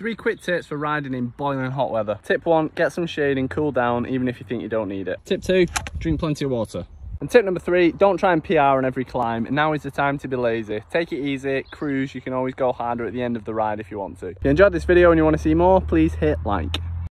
Three quick tips for riding in boiling hot weather. Tip one, get some shading, cool down, even if you think you don't need it. Tip two, drink plenty of water. And tip number three, don't try and PR on every climb. Now is the time to be lazy. Take it easy, cruise. You can always go harder at the end of the ride if you want to. If you enjoyed this video and you want to see more, please hit like.